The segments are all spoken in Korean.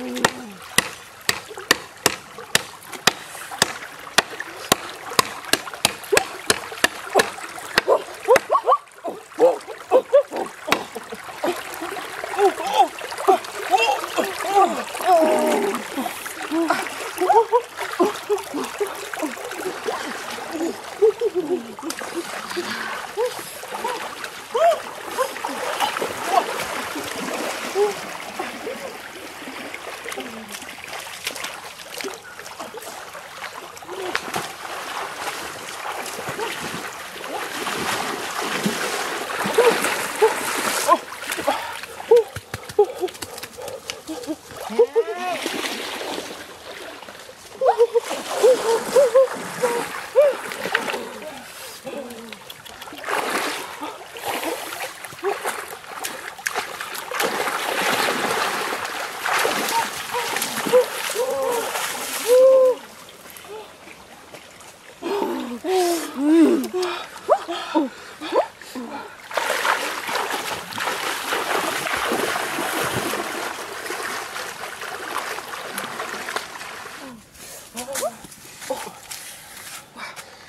three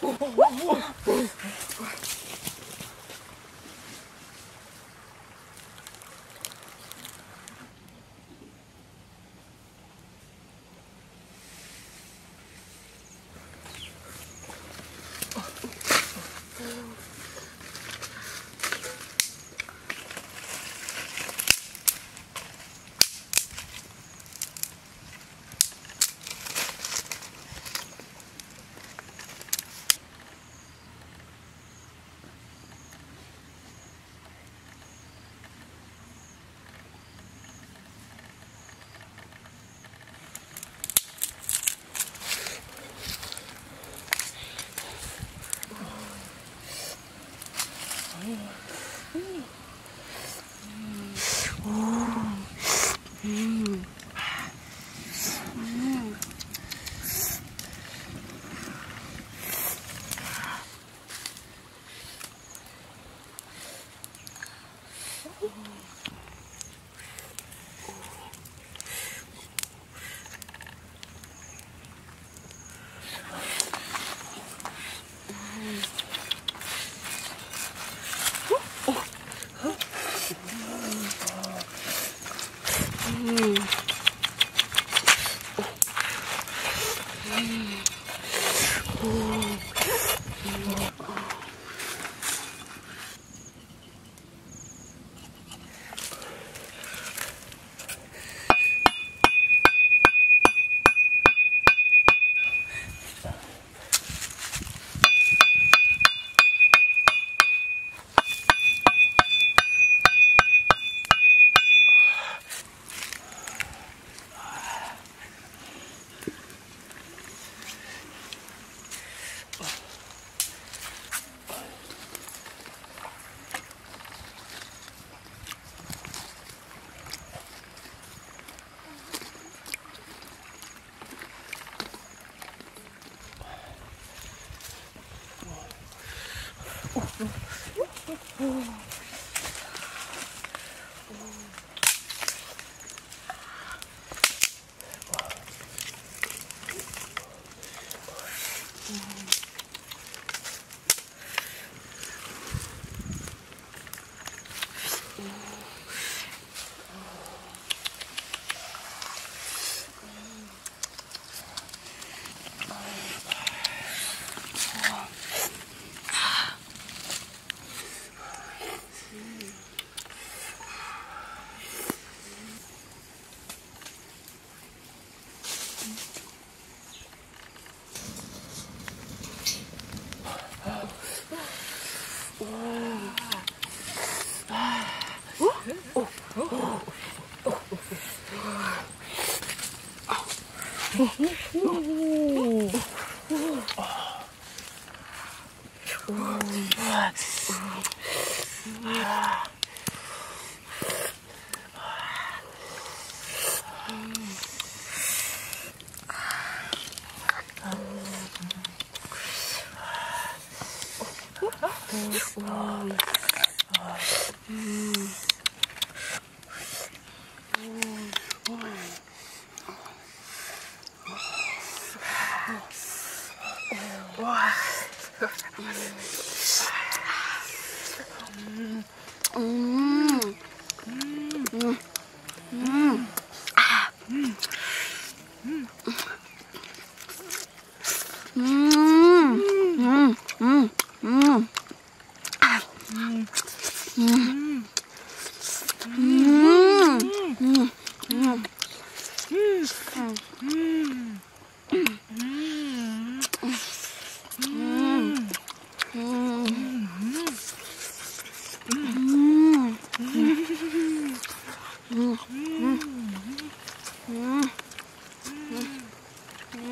Whoa, whoa, whoa. 음. 어? 어? 어? 음. 음. うん。うん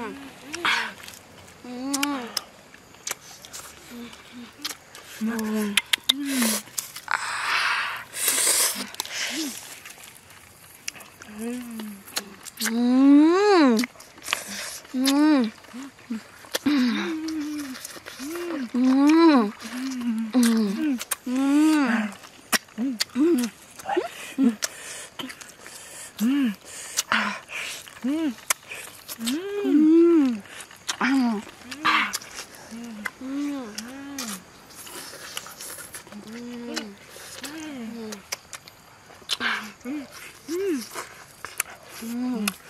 음. 음. 음. 음. Mm.